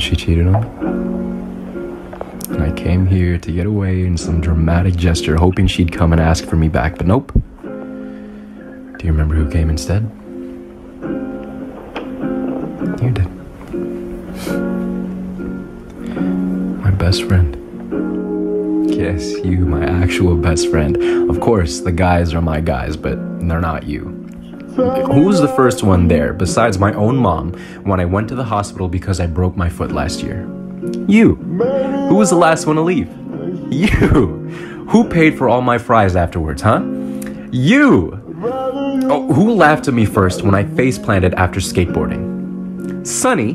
she cheated on me. And I came here to get away in some dramatic gesture, hoping she'd come and ask for me back, but nope. Do you remember who came instead? You did. My best friend. Yes, you, my actual best friend. Of course, the guys are my guys, but they're not you. Who was the first one there, besides my own mom, when I went to the hospital because I broke my foot last year? You. Who was the last one to leave? You. Who paid for all my fries afterwards, huh? You. Oh, who laughed at me first when I face planted after skateboarding? Sunny,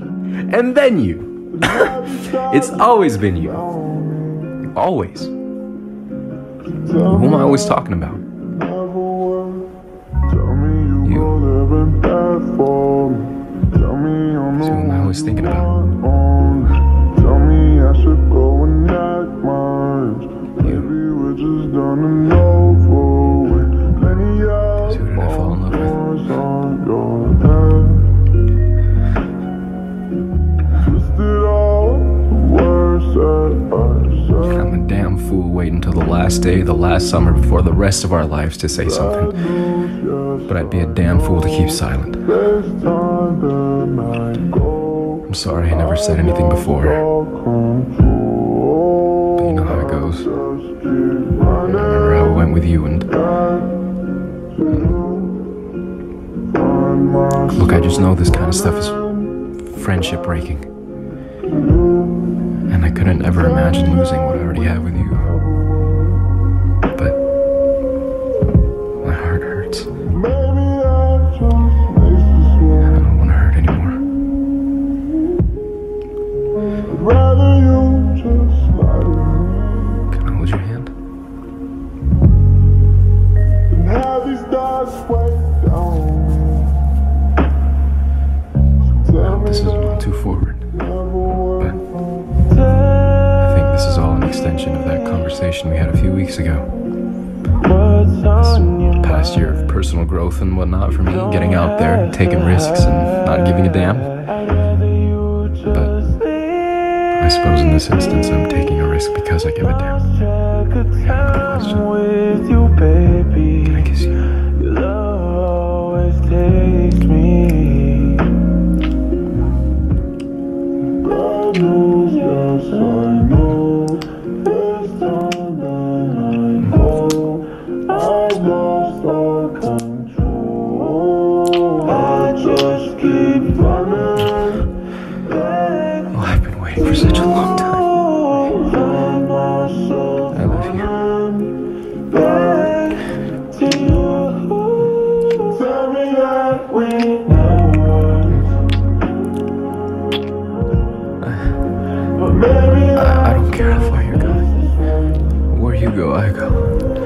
and then you. it's always been you. Always. Who am I always talking about? I was thinking about? Fool wait until the last day, the last summer before the rest of our lives to say something. But I'd be a damn fool to keep silent. I'm sorry I never said anything before. But you know how it goes. I remember how it went with you and look, I just know this kind of stuff is friendship breaking. I couldn't ever imagine losing what I already have with you. Conversation we had a few weeks ago. This past year of personal growth and whatnot for me, getting out there, taking risks, and not giving a damn. But I suppose in this instance, I'm taking a risk because I give a damn. Baby. Can I kiss you? I, I don't care how far you're going. Where you go, I go.